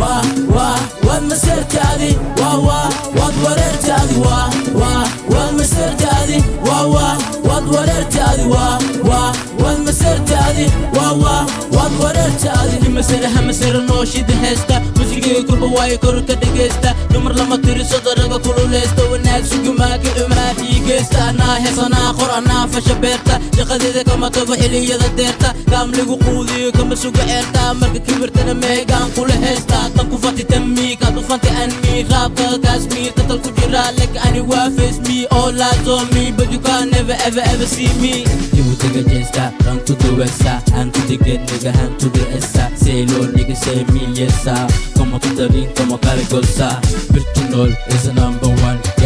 وا وا والمسير تالي وا وا والورير تالي وا وا والمسير تالي وا وا والورير تالي وا وا والمسير تالي وا وا والورير تالي المسير هم مسير نوشيد هستا موسيقى كرب واي كرك دقستا نمر لما تري صدرك كل لستا والناس شو ما كلمات geestaanaa heesanaa qor annaa fasha beerta shaqadeeda kama tago xiliyada deerta gaam quudiyo kama suga ceertaa marka kibirtana meegaan kula heestaa tan ku fati tamii kaad u fanti anmii qaabka tatal ku jira lek ani waa feesmii oo laasoomii but you can never ever ever see me iwutaga jeesta ranku duwesa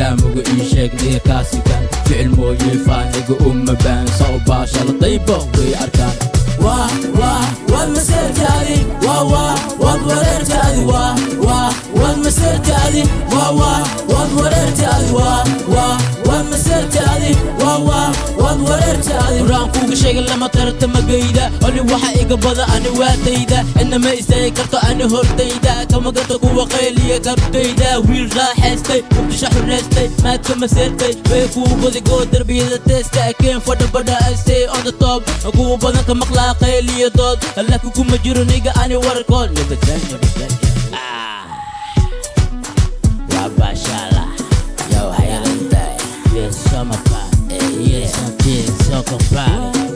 aadaamagu ii sheeg dhiirkaasikan ficil mooye faaniga uma baan sawbaasha la dayba way arkaan wad masirkaadi wad wareerkaadi wad masirkaadi wad wareerkaadi waan weerartaadi uraan kuuga sheega lama tartama geyda oli waxa iga bada ani waatayda inama istaagi karto ani hortayda kama garto kuwa qayliya kartayda wiil raaxaystay muqdisho xuraystay maadkama seertay way kuu godigoo darbiyada teesta keen fadha badha stay on the top kuwa badan ka maqlaa qayliya dood laakiin kuma jiro niga ani wararkood nabadan nabadan Rabashala, yo, I am that. Yes, summer, yeah. Welcome back.